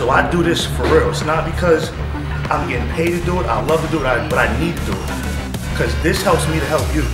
So I do this for real. It's not because I'm getting paid to do it. I love to do it, but I need to do it. Because this helps me to help you.